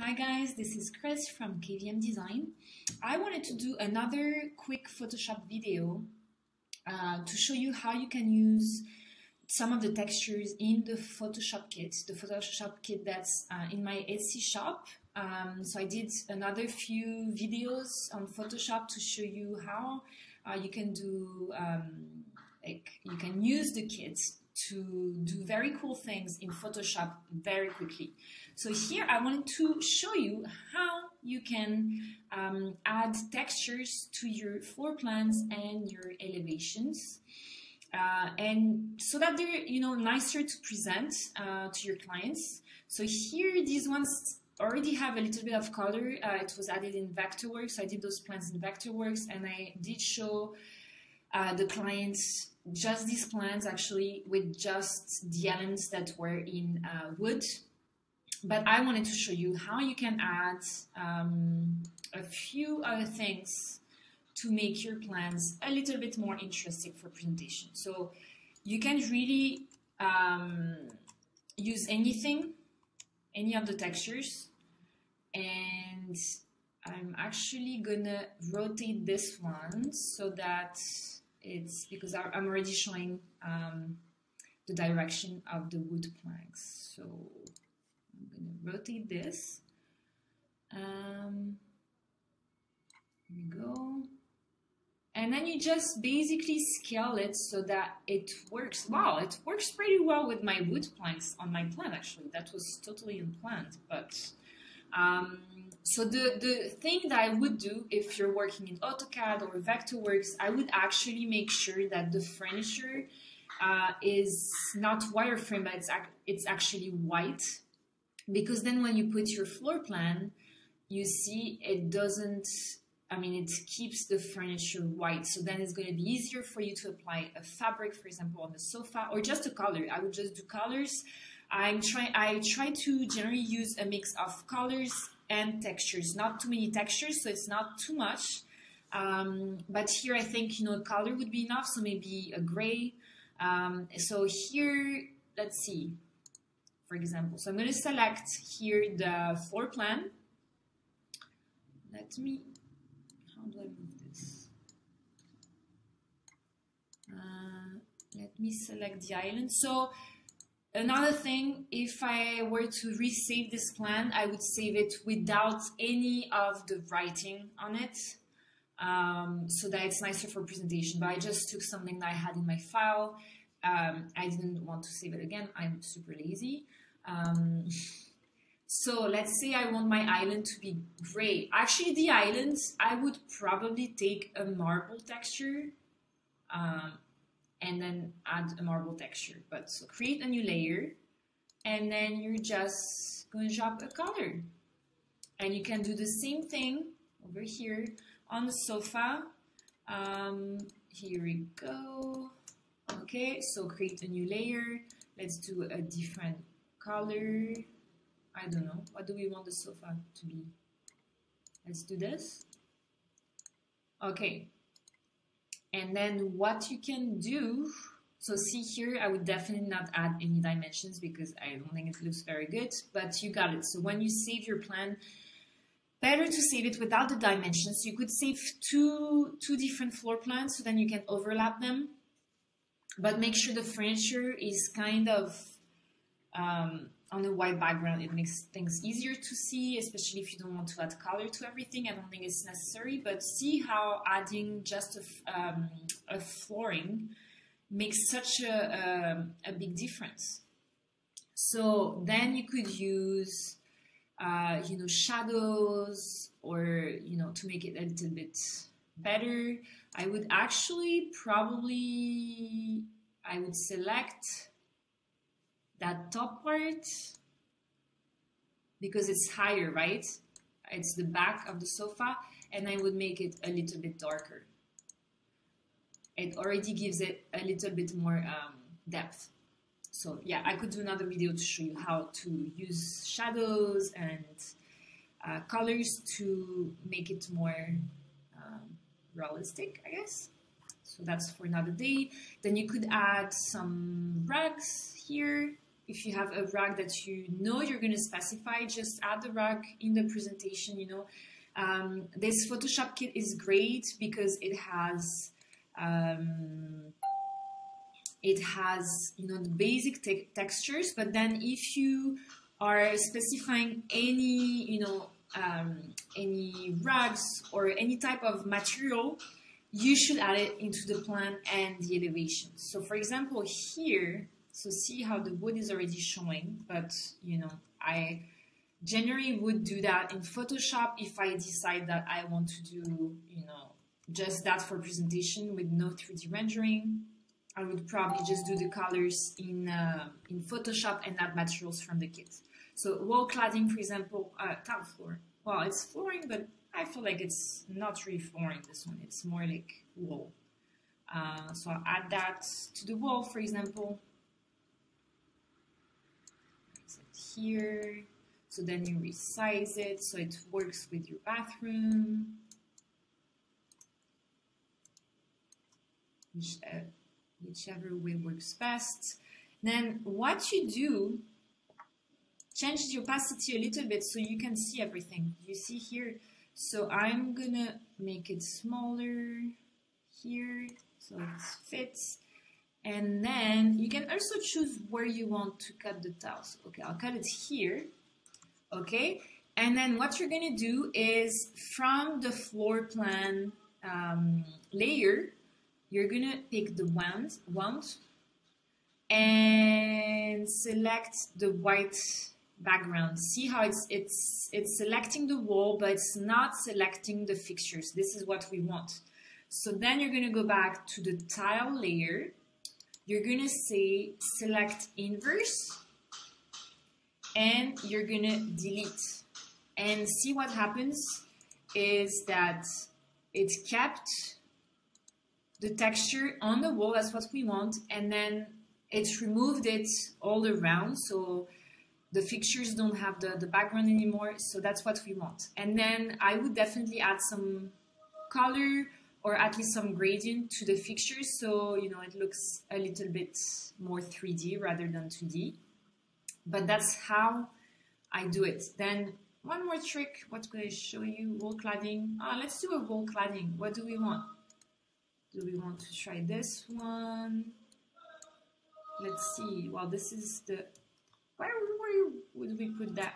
Hi guys, this is Kris from KVM Design. I wanted to do another quick Photoshop video uh, to show you how you can use some of the textures in the Photoshop kit, the Photoshop kit that's uh, in my Etsy shop. Um, so I did another few videos on Photoshop to show you how uh, you can do, um, like you can use the kit to do very cool things in Photoshop very quickly. So here I wanted to show you how you can um, add textures to your floor plans and your elevations. Uh, and so that they're you know nicer to present uh, to your clients. So here these ones already have a little bit of color. Uh, it was added in Vectorworks. I did those plans in Vectorworks and I did show uh, the clients just these plans actually with just the elements that were in uh, wood. But I wanted to show you how you can add um, a few other things to make your plans a little bit more interesting for presentation. So you can really um, use anything, any of the textures, and I'm actually gonna rotate this one so that it's because I'm already showing um, the direction of the wood planks. So rotate this. Um, here we go. And then you just basically scale it so that it works. Wow, it works pretty well with my wood planks on my plan actually. That was totally unplanned, but um, so the, the thing that I would do if you're working in AutoCAD or Vectorworks, I would actually make sure that the furniture uh, is not wireframe, but it's, ac it's actually white. Because then when you put your floor plan, you see it doesn't, I mean, it keeps the furniture white. So then it's going to be easier for you to apply a fabric, for example, on the sofa or just a color. I would just do colors. I'm try I try to generally use a mix of colors and textures, not too many textures, so it's not too much. Um, but here I think, you know, color would be enough, so maybe a gray. Um, so here, let's see, for example. So I'm going to select here the floor plan. Let me, how do I move this? Uh, let me select the island. So Another thing, if I were to resave this plan, I would save it without any of the writing on it um, so that it's nicer for presentation. But I just took something that I had in my file. Um, I didn't want to save it again. I'm super lazy. Um, so let's say I want my island to be gray. Actually, the islands, I would probably take a marble texture. Um, and then add a marble texture. But so create a new layer and then you're just going to drop a color. And you can do the same thing over here on the sofa. Um, here we go. Okay, so create a new layer. Let's do a different color. I don't know. What do we want the sofa to be? Let's do this. Okay, and then what you can do, so see here, I would definitely not add any dimensions because I don't think it looks very good, but you got it. So when you save your plan, better to save it without the dimensions. You could save two, two different floor plans so then you can overlap them, but make sure the furniture is kind of um, on a white background, it makes things easier to see, especially if you don't want to add color to everything. I don't think it's necessary, but see how adding just a, um, a flooring makes such a, a, um, a, big difference. So then you could use, uh, you know, shadows or, you know, to make it a little bit better. I would actually probably, I would select that top part because it's higher, right? It's the back of the sofa and I would make it a little bit darker. It already gives it a little bit more um, depth. So yeah, I could do another video to show you how to use shadows and uh, colors to make it more um, realistic, I guess. So that's for another day. Then you could add some rugs here if you have a rug that you know you're going to specify, just add the rug in the presentation, you know. Um, this Photoshop kit is great because it has um, it has you know the basic te textures, but then if you are specifying any you know um, any rugs or any type of material, you should add it into the plan and the elevation. So for example, here, so see how the wood is already showing, but you know, I generally would do that in Photoshop if I decide that I want to do, you know, just that for presentation with no 3D rendering. I would probably just do the colors in, uh, in Photoshop and add materials from the kit. So wall cladding, for example, uh, tile floor. Well, it's flooring, but I feel like it's not really flooring this one. It's more like wall. Uh, so I'll add that to the wall, for example. Here. So then you resize it so it works with your bathroom. Uh, whichever way works best. Then what you do change the opacity a little bit so you can see everything. You see here, so I'm gonna make it smaller here so it fits. And then you can also choose where you want to cut the tiles. Okay, I'll cut it here. Okay, and then what you're gonna do is from the floor plan um, layer, you're gonna pick the wand, wand and select the white background. See how it's, it's, it's selecting the wall, but it's not selecting the fixtures. This is what we want. So then you're going to go back to the tile layer. You're to say select inverse and you're to delete. And see what happens is that it kept the texture on the wall, that's what we want, and then it's removed it all around. So the fixtures don't have the, the background anymore, so that's what we want. And then I would definitely add some color or at least some gradient to the fixtures so you know it looks a little bit more 3D rather than 2D. But that's how I do it. Then one more trick, what could I show you? Wall cladding. Ah, let's do a wall cladding. What do we want? Do we want to try this one? Let's see. Well, this is the where, where would we put that?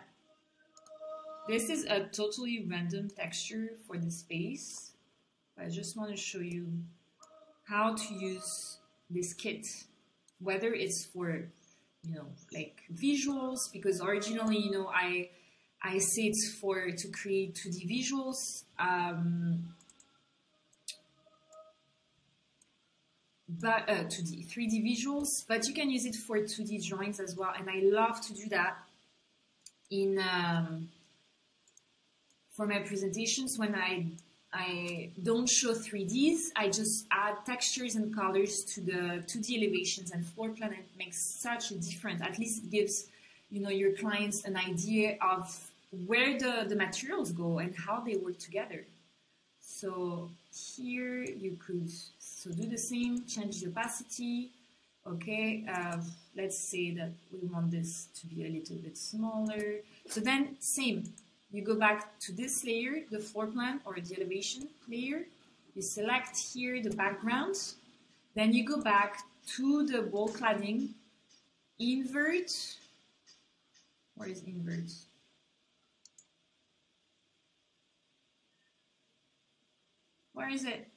This is a totally random texture for the space. I just want to show you how to use this kit. Whether it's for, you know, like visuals, because originally, you know, I I say it's for to create 2D visuals. Um, but uh, 2D, 3D visuals, but you can use it for 2D drawings as well. And I love to do that in um, for my presentations when I I don't show 3Ds. I just add textures and colors to the 2D elevations and floor plan. It makes such a difference. At least it gives you know your clients an idea of where the, the materials go and how they work together. So here you could so do the same, change the opacity. Okay, uh, let's say that we want this to be a little bit smaller. So then same, you go back to this layer, the floor plan or the elevation layer. You select here the background. Then you go back to the wall cladding, invert. Where is invert? Where is it?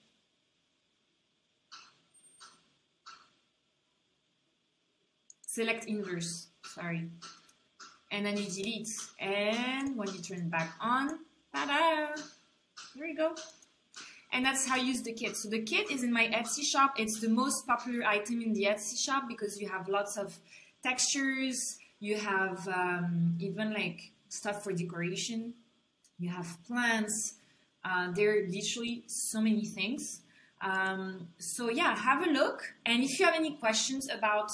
select inverse, sorry. And then you delete. And when you turn back on, ta-da! There you go. And that's how you use the kit. So the kit is in my Etsy shop. It's the most popular item in the Etsy shop because you have lots of textures. You have um, even like stuff for decoration. You have plants. Uh, there are literally so many things. Um, so yeah, have a look. And if you have any questions about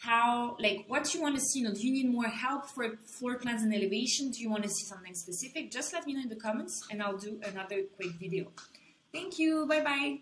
how, like, what you want to see. You know, do you need more help for floor plans and elevation? Do you want to see something specific? Just let me know in the comments and I'll do another quick video. Thank you. Bye-bye.